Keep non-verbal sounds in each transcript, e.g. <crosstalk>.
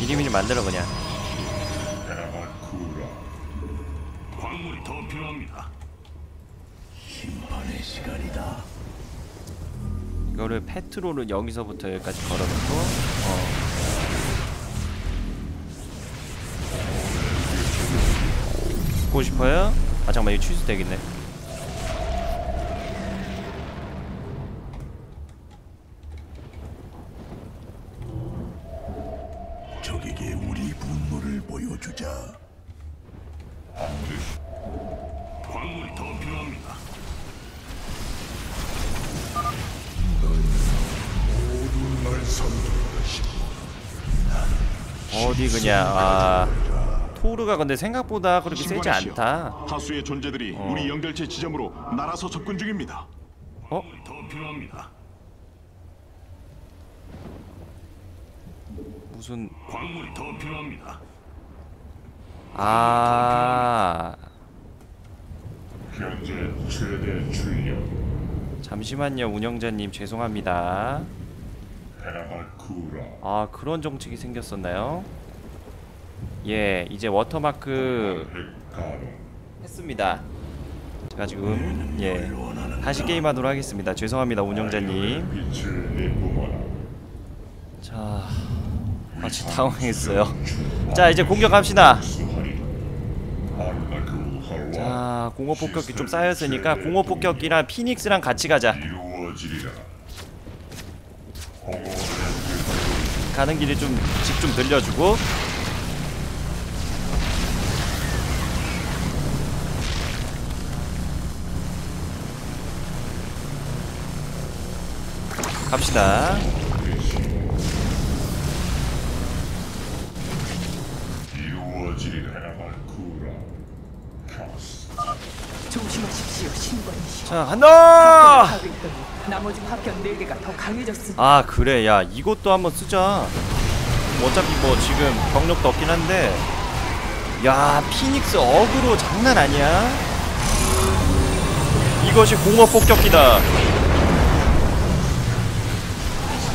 미리미리 만들어 그냥 광물이 더 필요합니다. 심판의 시간이다. 이거를 페트롤을 여기서부터 여기까지 걸어놓고 어. 보고 싶어요? 아 잠깐만 이거 취소 되겠네 적에게 우리 분노를 보여주자. 광물이 더 필요합니다. 날. 어디 그냥 아 토르가 근데 생각보다 그렇게 세지. 않다 다수의 존재들이 어. 우리 연결체 지점으로 날아서 접근 중입니다. 어? 더 필요합니다. 무슨 광물이 더 필요합니다. 아 현재 최대 출력 잠시만요 운영자님 죄송합니다 아 그런 정책이 생겼었나요? 예 이제 워터마크 했습니다. 제가 지금 예 다시 게임하도록 하겠습니다. 죄송합니다 운영자님. 자 마치 당황했어요. 자 이제 공격합시다. 자 공업 폭격기 좀 쌓였으니까 공업 폭격기랑 피닉스랑 같이 가자. 가는 길에 좀 집 좀 들려주고 갑시다. 조심하십시오. 자 간다! 파괴했더니 나머지 파편 4개가 더 강해졌습니다. 아 그래. 야 이것도 한번 쓰자. 어차피 뭐 지금 병력도 없긴 한데. 야 피닉스 어그로 장난 아니야? 이것이 공업 폭격기다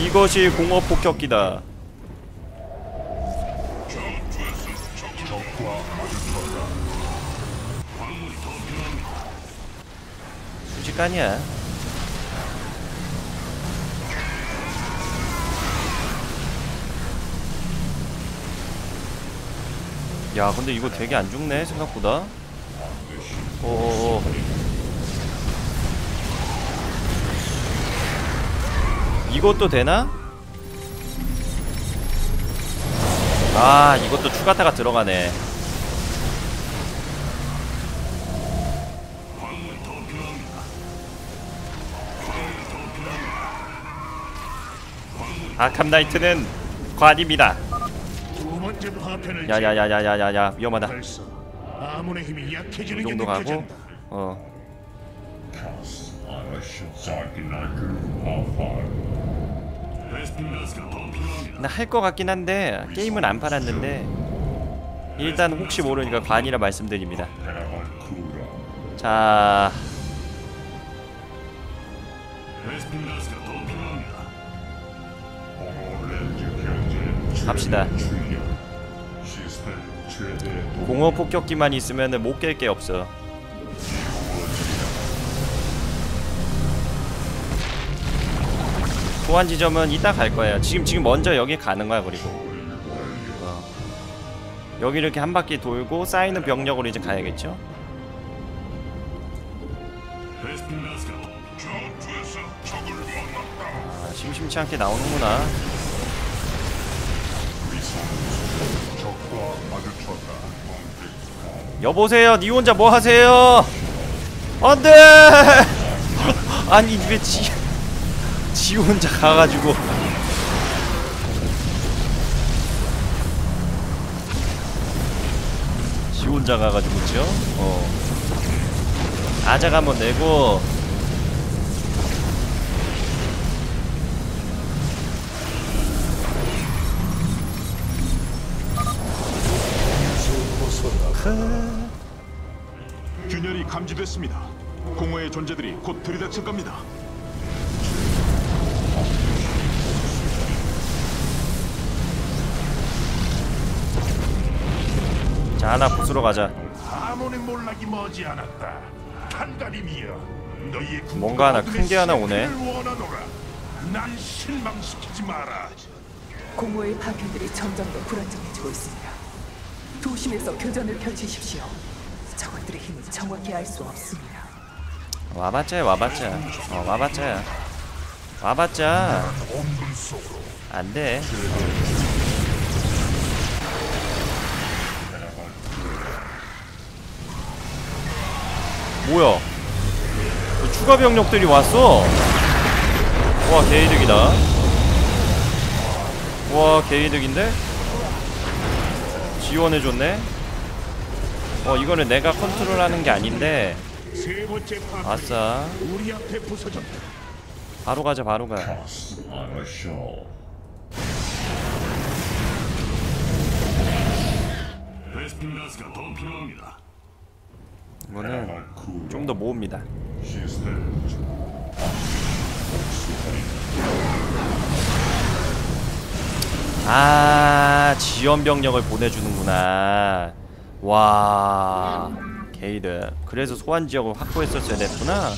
이것이 공업 폭격기다. 순식간이야. 야 근데 이거 되게 안 죽네 생각보다. 어어어 이것도 되나? 아 이것도 추가타가 들어가네 아캄나이트는 관입니다 야야야야야야야 위험하다 이게 정도 가고 느껴진다. 어 카스 아라시 사기나그 하파 베스핀가스가 더 필요합니다. 나할것 같긴 한데 게임은 안 팔았는데 일단 혹시 모르니까 관이라 말씀드립니다 자 갑시다. 공업 폭격기만 있으면은 못깰 게 없어 소환 지점은 이따 갈 거예요 지금 지금 먼저 여기 가는 거야 그리고 어. 여기 이렇게 한 바퀴 돌고 쌓이는 병력으로 이제 가야겠죠. 아, 심심치 않게 나오는구나. 여보세요 니 혼자 뭐 하세요 안 돼 <laughs> 아니 왜 지 지 혼자 가가지고 지 혼자 가가지고 그죠 어 아작 한번 내고 균열이 감지됐습니다. 공허의 존재들이 곧 들이닥칠 겁니다. 하나 부수러 가자 뭔가 하나 어둠의 큰게 하나 오네. 날 실망시키지 마라. 공허의 파편들이 점점 더 불안정해지고 있습니다. 도심에서 교전을 펼치십시오. 저것들의 힘을 정확히 알 수 없습니다. 와봤자 와봤자 어 와봤자야 와봤자 속으로 안돼 뭐야 그 추가 병력들이 왔어 와 개이득이다 와 개이득인데 지원해줬네 어 이거는 내가 컨트롤하는 게 아닌데 아싸. 바로 가자 바로 가 아셔. 베스핀 가스가 더 필요합니다. 이거는 좀 더 모읍니다. 아 지연 병력을 보내주는구나. 와 게이드. 그래서 소환 지역을 확보했었어야 됐구나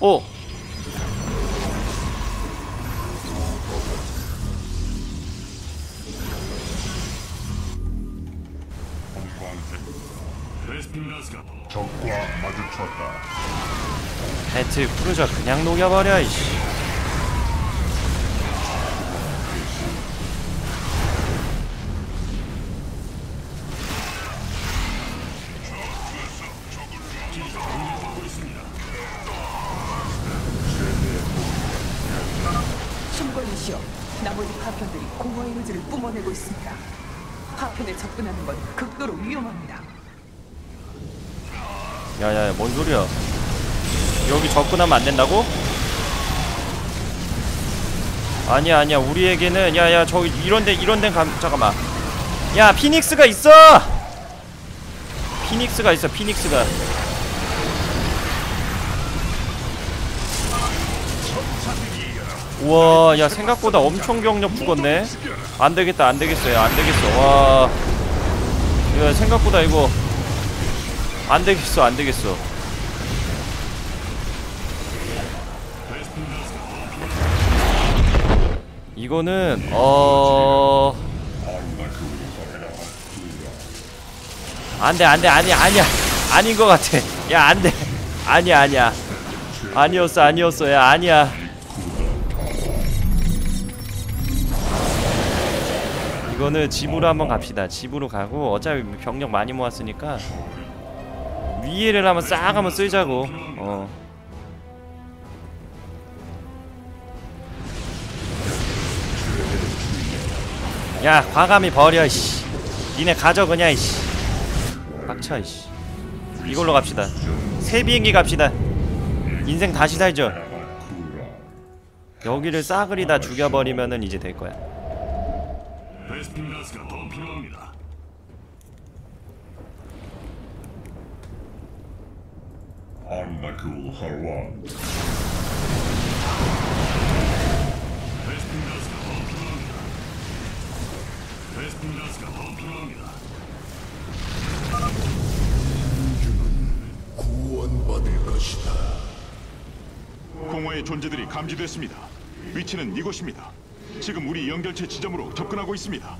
오 가스가 적과 마주쳤다. 배트 크루저 그냥 녹여버려 이씨 접근하면 안 된다고? 아니야 아니야. 우리에게는 야야 저기 이런데 이런데 가 잠깐만. 야 피닉스가 있어! 피닉스가 있어 피닉스가. 우와 야 생각보다 엄청 병력 죽었네. 안되겠다 안되겠어 야 안되겠어. 와. 야, 생각보다 이거 안되겠어 안되겠어 이거는 어 안돼 안돼 아니 아니야. 아닌 것 같아. 야 안돼. 아니야 아니야. 아니었어 아니었어. 야 아니야. 이거는 집으로 한번 갑시다. 집으로 가고 어차피 병력 많이 모았으니까 위에를 한번 싹 한번 쓰자고. 어 야 과감히 버려 이씨. 니네 가져 그냥 이씨. 빡쳐 이씨. 이걸로 갑시다. 새 비행기 갑시다. 인생 다시 살죠. 여기를 싸그리 다 죽여버리면은 이제 될 거야 베스핀 가스가 더 필요합니다. 구원받을 것이다. 공허의 존재들이 감지됐습니다. 위치는 이곳입니다. 지금 우리 연결체 지점으로 접근하고 있습니다.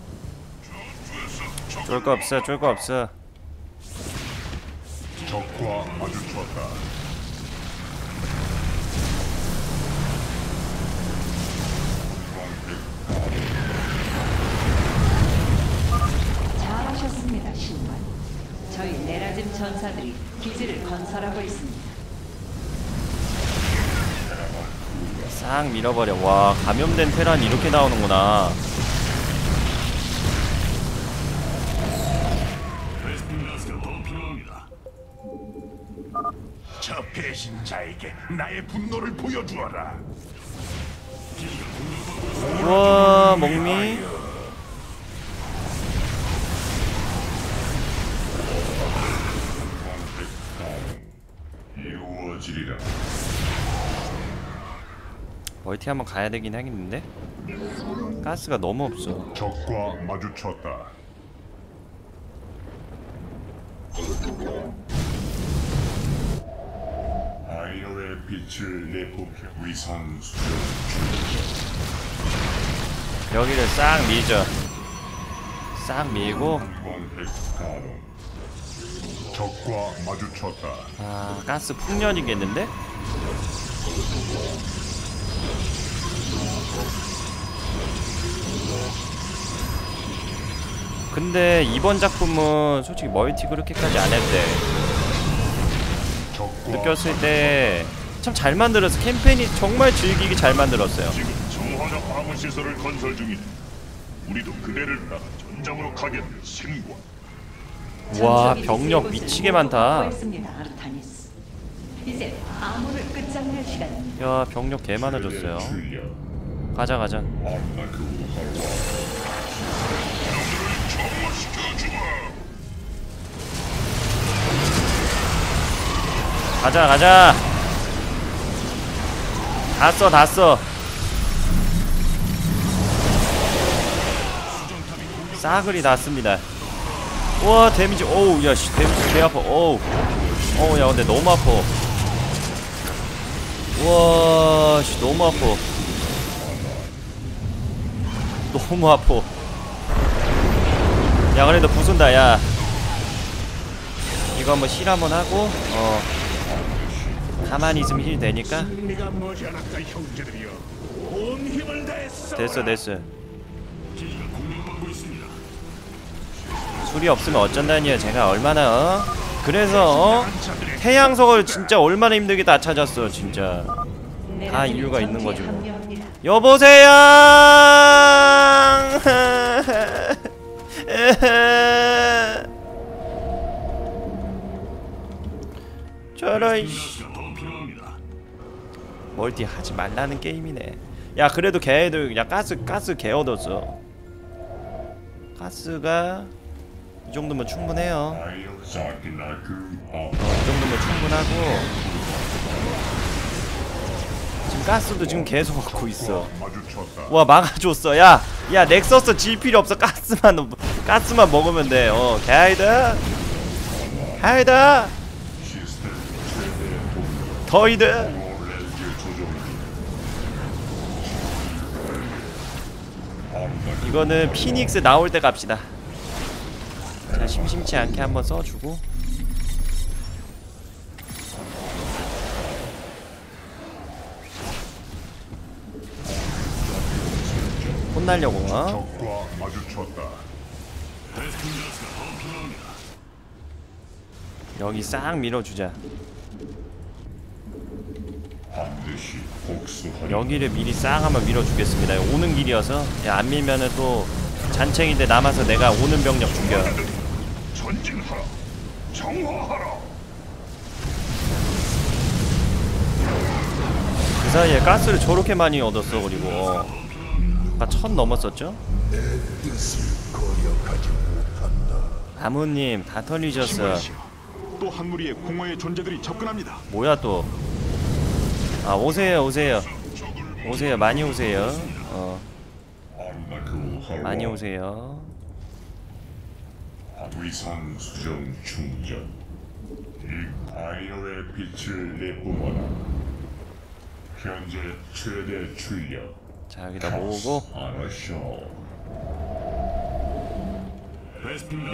쫄 거 없어 쫄 거 없어 적과 마주쳤다. 잘하셨습니다, 신관. 저희 내라짐 전사들이 기지를 건설하고 있습니다. 싹 밀어버려 와 감염된 테란이 이렇게 나오는구나 베스핀 가스가 더 필요합니다. 저 배신자에게 나의 분노를 보여주어라. 우와 목미 이루어지리라. 멀티 한번 가야 되긴 하겠는데 가스가 너무 없어 적과 마주쳤다. 아이어의 빛을 내뿜게 위상 수정 여기를 싹 밀죠 싹 밀고. 적과 마주쳤다. 아 가스 풍년이겠는데? 근데 이번 작품은 솔직히 멀티 그렇게까지 안 적과 느꼈을 때 참 잘 만들어서 캠페인이 정말 즐기기 잘 만들었어요 지금 정화자 방어 시설을 건설 중이다. 우리도 그대를 따라 전장으로 가겠네. 신과. 와 병력 미치게 많다. 야 병력 개 많아졌어요. 가자 가자. 우하와 가자 가자. 다 써 다 써 싸그리 다 씁니다. 우 와 데미지 오우 야씨 데미지 개 아파. 오우. 어우 야 근데 너무 아파. 우와 씨 너무 아파. 너무 아파. 야 그래도 부순다 야. 이거 한번 heal 한번 하고 어. 가만히 있으면 heal 되니까. 됐어 됐어 술이 없으면 어쩐다니요 제가 얼마나 어? 그래서 어? 태양석을 진짜 얼마나 힘들게 다 찾았어 진짜 다 이유가 있는. 합류합니다. 여보세요 <laughs> 저런. 멀티 하지 말라는 게임이네. 야 그래도 걔들 야 가스 가스 개 얻었어. 가스가 이 정도면 충분해요. 어, 이 정도면 충분하고 지금 가스도 지금 계속 얻고 있어. 와 막아줬어. 야, 야 넥서스 질 필요 없어. 가스만 가스만 먹으면 돼. 어, 개하이다. 하이다. 시스템 최대 동력 더이드. 이거는 피닉스 나올 때 갑시다. 자, 심심치 않게 한번 써주고. 혼날려고. 여기 싹 밀어주자. 여기를 미리 싹 한번 밀어주겠습니다. 오는 길이어서 야, 안 밀면은 또 잔챙인데 남아서 내가 오는 병력 죽여. 전진하라. 정화하라. 그 사이에 가스를 저렇게 많이 얻었어 그리고 아까 천 넘었었죠? 아무님 다 털리셨어. 신관이시여. 또한 무리의 공허의 존재들이 접근합니다. 뭐야 또? 아 오세요 오세요 오세요 많이 오세요. 어 많이 오세요. 위상 수정 충전. 이 아이어의 빛을 내뿜어라. 현재 최대 출력. 자 여기다 모으고.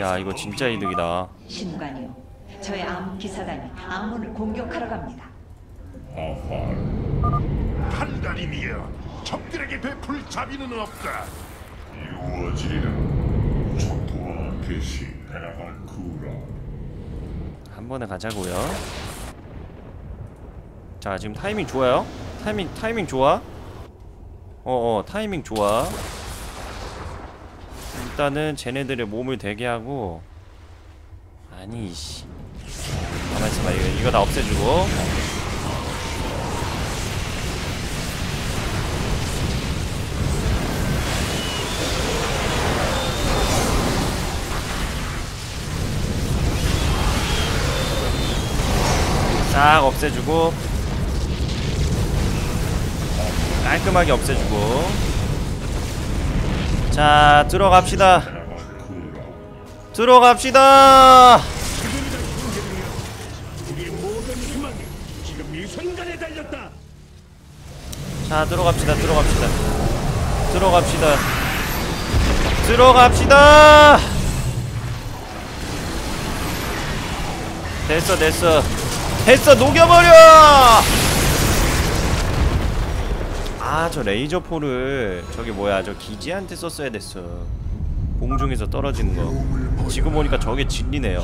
야 이거 진짜 이득이다. 신관이요. 저의 암 기사단이 암호를 공격하러 갑니다. 아팔. 판단이니여. 적들에게 베풀 자비는 없다. 이루어지리라. 헤라갈 쿠라. 한 번에 가자고요. 자 지금 타이밍 좋아요? 타이밍 타이밍 좋아? 어어 타이밍 좋아. 일단은 쟤네들의 몸을 대게 하고 아니 씨. 가만 있어 봐 이거 이거 다 없애주고 싹 없애주고 깔끔하게 없애주고. 자 들어갑시다. 들어갑시다! 자 들어갑시다 들어갑시다. 들어갑시다. 들어갑시다! 됐어 됐어 됐어 녹여버려 아 저 레이저 포를 저기 뭐야 저 기지한테 썼어야 됐어 공중에서 떨어지는 거 지금 보니까 저게 진리네요.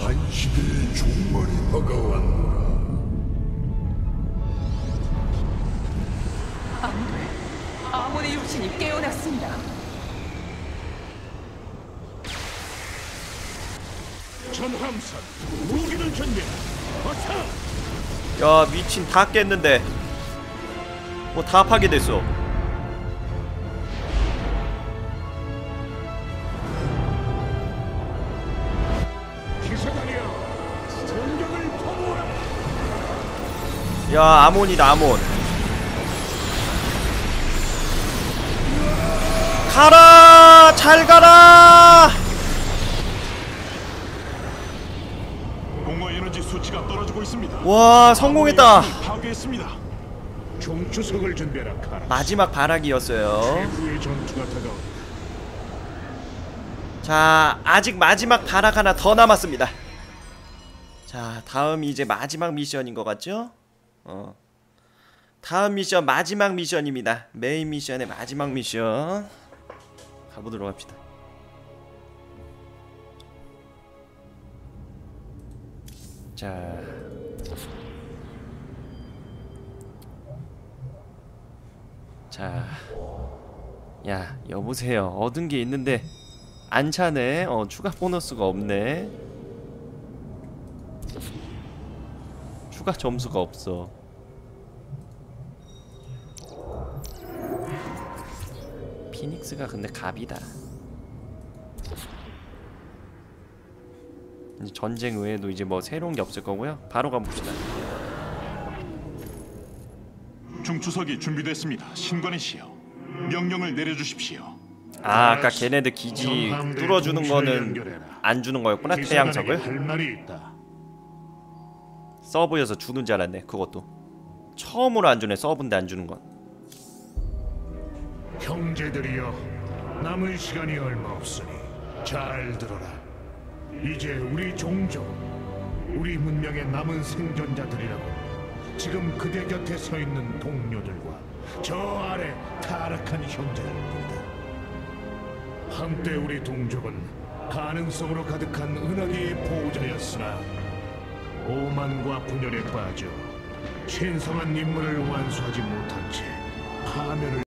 아몬의 육신이 깨어났습니다. 전함선 무기를 준비. 어서 야 미친 다 깼는데. 뭐 다 파괴됐어. 야 아몬이다 아몬. 가라! 잘 가라 공허 에너지 떨어지고 있습니다. 와 성공했다 파괴했습니다. 종추석을 준비하라 카라. 마지막 발악이었어요 후의 전투가 다가오. 자 아직 마지막 발악 하나 더 남았습니다 자 다음 이제 마지막 미션인 것 같죠? 어 다음 미션 마지막 미션입니다 메인 미션의 마지막 미션 가보도록 합시다 자 자, 야 여보세요. 얻은 게 있는데 안 차네. 어 추가 보너스가 없네. 추가 점수가 없어. 피닉스가 근데 갑이다. 전쟁 외에도 이제 뭐 새로운 게 없을 거고요. 바로 가봅시다. 중추석이 준비됐습니다. 신관이시여, 명령을 내려주십시오. 아 아까 걔네들 기지 뚫어주는 거는 안 주는 거였구나 태양석을 할 말이 있다. 서브여서 주는 줄 알았네 그것도 처음으로 안 주네 서브인데 안 주는 건 형제들이여 남은 시간이 얼마 없으니 잘 들어라 이제 우리 종족 우리 문명의 남은 생존자들이라고 지금 그대 곁에 서 있는 동료들과 저 아래 타락한 형제들입니다. 한때 우리 동족은 가능성으로 가득한 은하계의 보호자였으나 오만과 분열에 빠져 신성한 임무를 완수하지 못한 채 파멸을